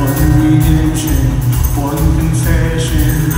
One redemption, one confession.